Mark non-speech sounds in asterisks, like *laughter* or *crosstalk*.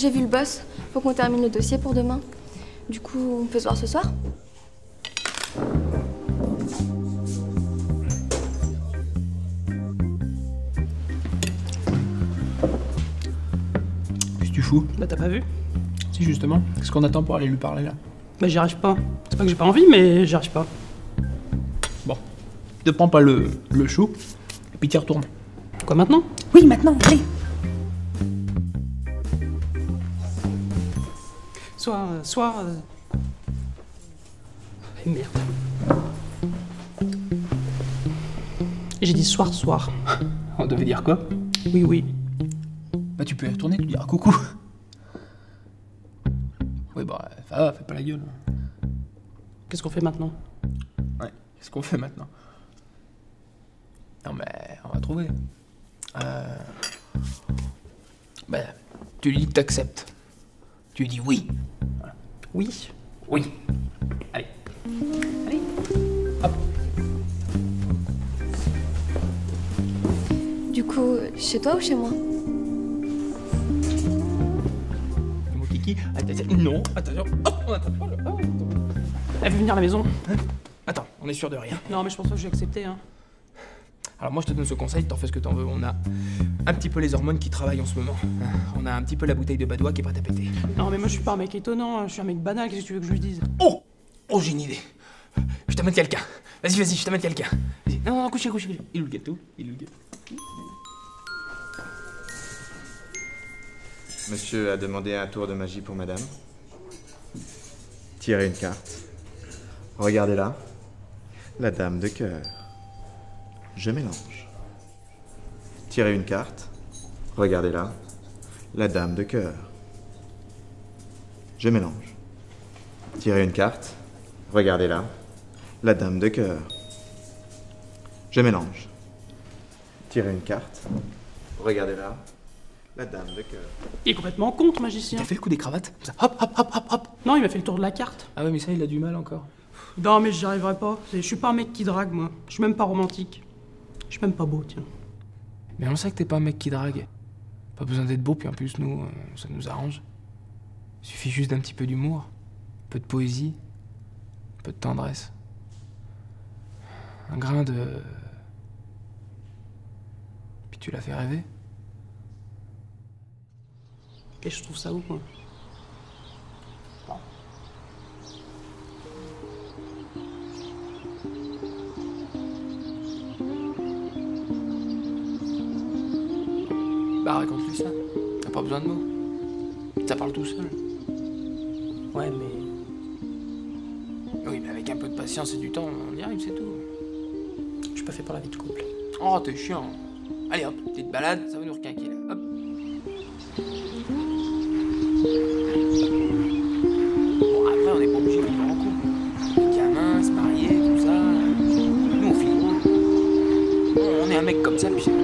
j'ai vu le boss. Faut qu'on termine le dossier pour demain. Du coup, on peut se voir ce soir? Qu'est-ce que tu fous? Bah t'as pas vu Si, justement. Qu'est-ce qu'on attend pour aller lui parler là? Bah j'y arrive pas. C'est pas que j'ai pas envie, mais j'y arrive pas. Bon. Ne prends pas le, le chou, et puis t'y retournes. Quoi maintenant? Oui, maintenant, allez. Soit, euh, soit. euh, Eh, merde. J'ai dit soir, soir. *laughs* On devait dire quoi? Oui, oui. Bah tu peux y retourner, tu diras coucou. Oui bah ça va, fais pas la gueule. Qu'est-ce qu'on fait maintenant? Ouais, qu'est-ce qu'on fait maintenant? Non mais on va trouver. Euh... Bah tu lui dis que t'acceptes. Tu lui dis oui. Oui. Oui. Allez. Allez. Hop. Du coup, chez toi ou chez moi? Mon kiki. Attention. Non, attention. Hop, on attrape pas le. Hop. Elle veut venir à la maison Attends, on est sûr de rien. Non, mais je pense pas que je vais accepter, hein. Alors moi je te donne ce conseil, t'en fais ce que t'en veux. On a un petit peu les hormones qui travaillent en ce moment. On a un petit peu la bouteille de badois qui est prête à péter. Non, mais moi je suis pas un mec étonnant, je suis un mec banal, qu'est-ce que tu veux que je lui dise? Oh Oh j'ai une idée. Je t'amène quelqu'un. Vas-y, vas-y, je t'amène quelqu'un. Vas-y. Non, non, couchez, couchez. Il est où le gâteau Il est où le gâteau Monsieur a demandé un tour de magie pour madame. Tirez une carte. Regardez là. La dame de cœur. Je mélange. Tirez une carte. Regardez là. La dame de cœur. Je mélange. Tirez une carte. Regardez là. La dame de cœur. Je mélange. Tirez une carte. Regardez là. La dame de cœur. Il est complètement con, ton magicien. T'as fait le coup des cravates ça, Hop, hop, hop, hop, hop. Non, il m'a fait le tour de la carte. Ah ouais, mais ça, il a du mal encore. Non, mais j'y arriverai pas. Je suis pas un mec qui drague, moi. Je suis même pas romantique. Je suis même pas beau, tiens. Mais on sait que t'es pas un mec qui drague. Pas besoin d'être beau, puis en plus, nous, euh, ça nous arrange. Il suffit juste d'un petit peu d'humour, un peu de poésie, un peu de tendresse. Un grain de. Puis tu l'as fait rêver. Et je trouve ça ouf, moi. Bah, raconte-lui ça. T'as pas besoin de mots. Ça parle tout seul. Ouais, mais. Oui, mais avec un peu de patience et du temps, on y arrive, c'est tout. Je suis pas fait pour la vie de couple. Oh, t'es chiant. Allez hop, petite balade, ça va nous requinquer là. Hop. Bon, après, on n'est pas obligé de vivre en couple. Gamin, se marier, tout ça. Nous, on finit. On est un mec comme ça, puis.